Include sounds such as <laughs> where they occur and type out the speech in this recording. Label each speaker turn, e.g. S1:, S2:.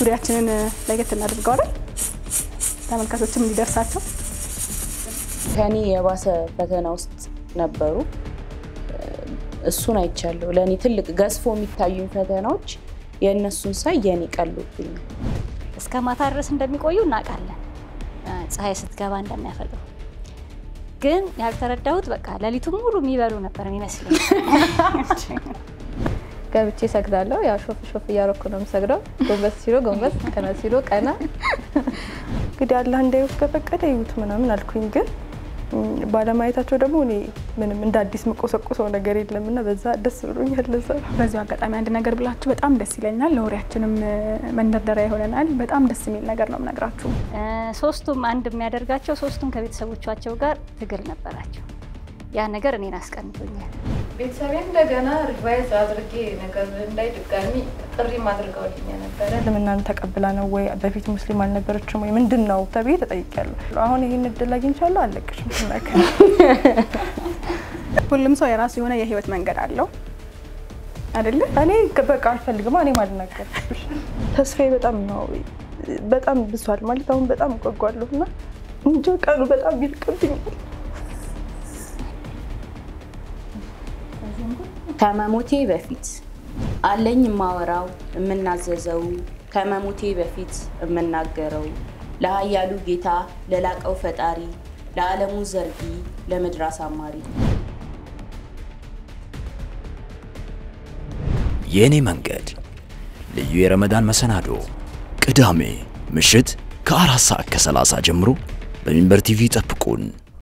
S1: ስቱዲያችንን ለየት እናድርገዋለን ተመልካቾችም እንዲደርሳቸው።
S2: ከኔ የባሰ ፈተና ውስጥ ነበሩ። እሱን አይቻለሁ። ለእኔ ትልቅ ገዝፎ የሚታዩኝ ፈተናዎች የእነሱን ሳይ የኔ ቀሉብኛል።
S3: እስከ ማታ ድረስ እንደሚቆዩ እናውቃለን፣ ፀሐይ ስትገባ እንደሚያፈጥሩ። ግን ያልተረዳሁት በቃ ሌሊቱን ሙሉ የሚበሉ ነበር የሚመስለኝ።
S4: ገብቼ ሰግዳለሁ። ያው ሾፍ ሾፍ እያረኩ ነው የምሰግደው። ጎንበስ ሲሎ ጎንበስ፣ ቀና ሲሎ ቀና።
S5: እንግዲህ አላህ እንዳይወት ከፈቀደ ይዩት ምናምን አልኩኝ። ግን ባለማየታቸው ደግሞ እኔ ምንም እንደ አዲስ መቆሰቁሰው ነገር የለም እና በዛ ደስ ብሎኛል። ለዛ
S1: በዚሁ አጋጣሚ አንድ ነገር ብላችሁ በጣም ደስ ይለኛል። ለወሬያችንም መንደርደሪያ ይሆነናል። በጣም ደስ የሚል ነገር ነው የምነግራችሁ።
S3: ሶስቱም አንድ የሚያደርጋቸው ሶስቱም ከቤተሰቦቻቸው ጋር ትግል ነበራቸው። ያ ነገር እኔን አስቀንቶኛል።
S4: ቤተሰቤ እንደገና revise አድርጌ ነገር እንዳይ ድጋሚ ጥሪም አድርገውልኝ ነበረ።
S5: እስልምናን ተቀብላ ነው ወይ በፊት ሙስሊም አልነበረችም ወይ ምንድን ነው ተብዬ ተጠይቄያለሁ። አሁን ይህን እድል አግኝቻለሁ፣ አልለቅሽም <laughs>
S1: ሁሉም ሰው የራሱ የሆነ የህይወት መንገድ አለው አይደለ?
S5: እኔ በቃ አልፈልግም። እኔ ማልናገር ተስፋዬ በጣም ነው በጣም ብሷል ማለት አሁን በጣም እጓጓለሁ እና እንጃ ቀኑ በጣም ይርቅብኛል።
S2: ከመሞቴ በፊት አለኝ የማወራው የምናዘዘው ከመሞቴ በፊት የምናገረው ለኃያሉ ጌታ ለላቀው ፈጣሪ ለዓለሙ ዘርጊ ለምድር አሳማሪ
S6: የእኔ መንገድ ልዩ የረመዳን መሰናዶ ቅዳሜ ምሽት ከአራት ሰዓት ከሰላሳ ጀምሮ በሚንበር ቲቪ ጠብቁን።